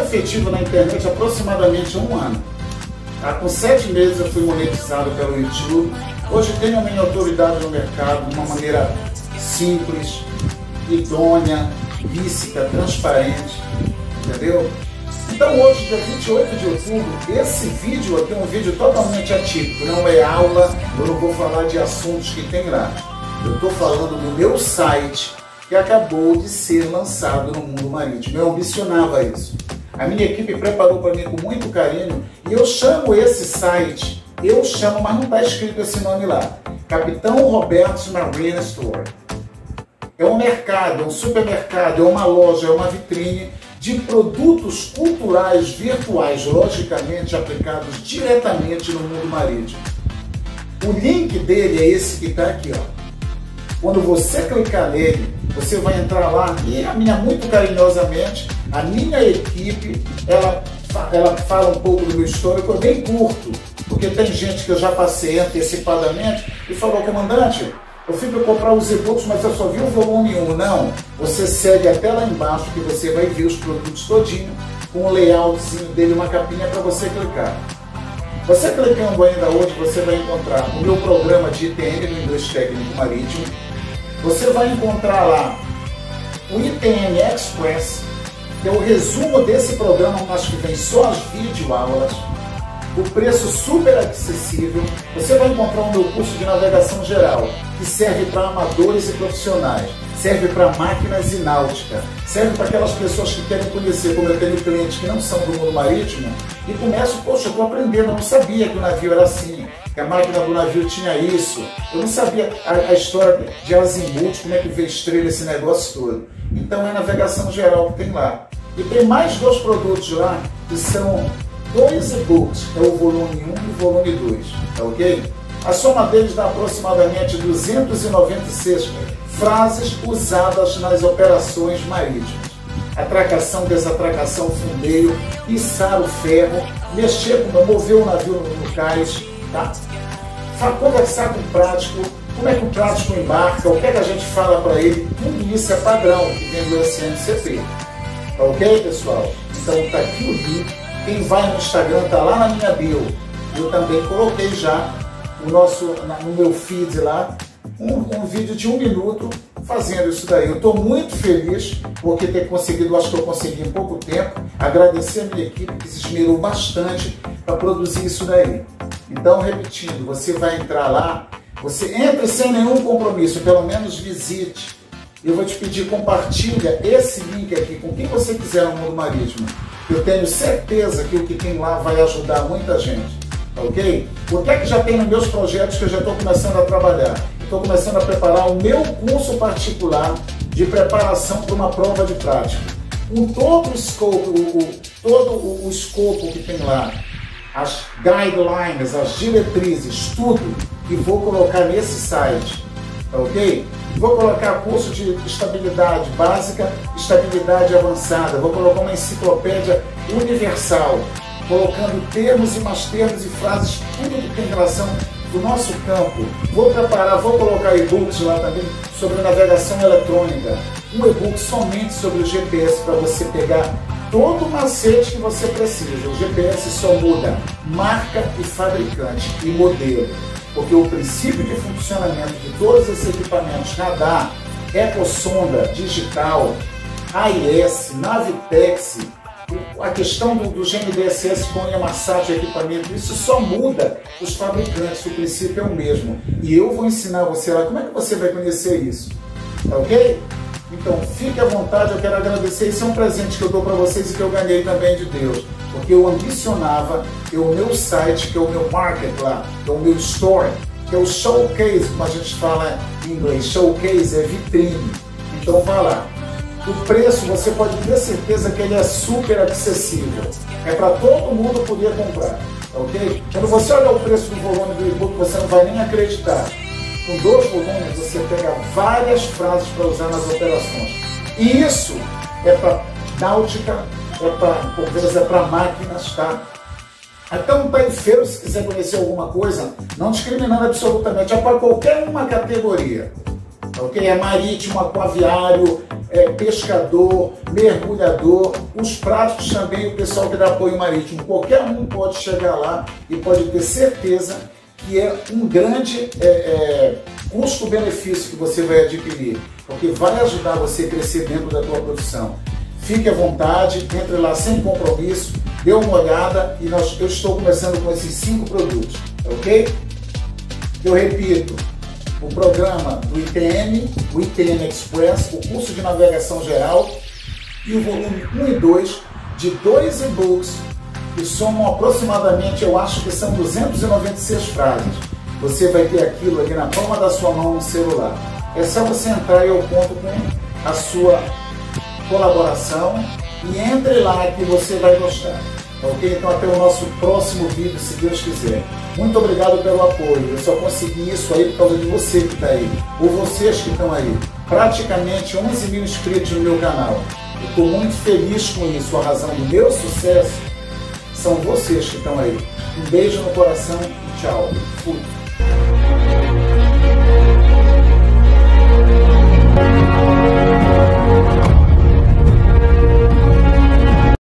efetivo na internet há aproximadamente um ano. Tá? Com sete meses eu fui monetizado pelo YouTube. Hoje tenho a minha autoridade no mercado de uma maneira simples, idônea, lícita, transparente, entendeu? Então hoje, dia 28 de outubro, esse vídeo aqui é um vídeo totalmente atípico, não é aula, eu não vou falar de assuntos que tem lá. Eu estou falando do meu site que acabou de ser lançado no mundo marítimo. Eu ambicionava isso. A minha equipe preparou para mim com muito carinho e eu chamo esse site, eu chamo, mas não está escrito esse nome lá, Capitão Roberto Marine Store. É um mercado, é um supermercado, é uma loja, é uma vitrine de produtos culturais virtuais, logicamente aplicados diretamente no mundo marítimo. O link dele é esse que está aqui, ó. Quando você clicar nele, você vai entrar lá e a minha muito carinhosamente, a minha equipe, ela, ela fala um pouco do meu histórico, é bem curto, porque tem gente que eu já passei antecipadamente e falou, comandante, eu fui para comprar os e-books, mas eu só vi o volume 1. Não, você segue até lá embaixo que você vai ver os produtos todinho, com o layoutzinho dele, uma capinha para você clicar. Você clicando ainda hoje, você vai encontrar o meu programa de ITM no inglês técnico marítimo, você vai encontrar lá o ITM Express, que é o resumo desse programa, mas que vem só as videoaulas, o preço super acessível. Você vai encontrar o meu curso de navegação geral, que serve para amadores e profissionais, serve para máquinas e náutica, serve para aquelas pessoas que querem conhecer, como eu tenho clientes que não são do mundo marítimo, e começam, poxa, eu estou aprendendo, eu não sabia que o navio era assim, que a máquina do navio tinha isso. Eu não sabia a, a história de azimuth, como é que veio estrela esse negócio todo. Então é navegação geral que tem lá. E tem mais dois produtos lá que são dois e-books, é o volume 1 e o volume 2, tá ok? A soma deles dá aproximadamente 296 frases usadas nas operações marítimas. Atracação, desatracação, fundeio, içar o ferro, mexer, mover o navio no cais, tá? Conversar com o prático, como é que o prático embarca, o que, é que a gente fala para ele, tudo isso é padrão que vem do SMCP. Tá ok, pessoal? Então tá aqui o link. Quem vai no Instagram tá lá na minha bio. Eu também coloquei já o nosso, no meu feed lá, um, um vídeo de um minuto fazendo isso daí. Eu estou muito feliz porque ter conseguido, acho que eu consegui em pouco tempo, agradecer a minha equipe que se esmerou bastante para produzir isso daí. Então, repetindo, você vai entrar lá, você entra sem nenhum compromisso, pelo menos visite. Eu vou te pedir, compartilha esse link aqui com quem você quiser no mundo marítimo. Eu tenho certeza que o que tem lá vai ajudar muita gente, tá ok? O que é que já tem nos meus projetos que eu já estou começando a trabalhar? Estou começando a preparar o meu curso particular de preparação para uma prova de prática. Com todo o escopo, o, o, todo o, o escopo que tem lá, as guidelines, as diretrizes, tudo que vou colocar nesse site, tá ok? Vou colocar curso de estabilidade básica, estabilidade avançada, vou colocar uma enciclopédia universal, colocando termos e mais termos e frases, tudo que tem relação do nosso campo. Vou preparar, vou colocar e-books lá também sobre navegação eletrônica. Um e-book somente sobre o GPS para você pegar todo o macete que você precisa. O GPS só muda marca e fabricante e modelo. Porque o princípio de funcionamento de todos esses equipamentos, radar, ecossonda, digital, AIS, Navitex, a questão do, do GNDSS com Yamasat de equipamento, isso só muda os fabricantes, o princípio é o mesmo. E eu vou ensinar você lá como é que você vai conhecer isso. Tá ok? Então, fique à vontade, eu quero agradecer. Esse é um presente que eu dou para vocês e que eu ganhei também de Deus. Porque eu ambicionava ter o meu site, que é o meu market lá, que é o meu store, que é o showcase, como a gente fala em inglês. Showcase é vitrine. Então, vá lá. O preço, você pode ter certeza que ele é super acessível. É para todo mundo poder comprar. Ok? Quando você olhar o preço do volume do e-book, você não vai nem acreditar com dois volumes, você pega várias frases para usar nas operações. E isso é para náutica, é para é para máquinas, tá? Até um taifeiro, se quiser conhecer alguma coisa, não discriminando absolutamente, é para qualquer uma categoria. Ok? É marítimo, aquaviário, é, pescador, mergulhador, os práticos também, o pessoal que dá apoio marítimo. Qualquer um pode chegar lá e pode ter certeza que é um grande é, é, custo-benefício que você vai adquirir, porque vai ajudar você a crescer dentro da tua profissão. Fique à vontade, entre lá sem compromisso, dê uma olhada e nós, eu estou começando com esses cinco produtos, ok? Eu repito, o programa do ITM, o ITM Express, o curso de navegação geral e o volume 1 e 2 de dois e-books que somam aproximadamente, eu acho que são 296 frases. Você vai ter aquilo ali na palma da sua mão no celular. É só você entrar e eu conto com a sua colaboração e entre lá que você vai gostar. Ok? Então até o nosso próximo vídeo, se Deus quiser. Muito obrigado pelo apoio. Eu só consegui isso aí por causa de você que está aí, ou vocês que estão aí. Praticamente 11 mil inscritos no meu canal. Estou muito feliz com isso. A razão do meu sucesso são vocês que estão aí. Um beijo no coração e tchau. Fui.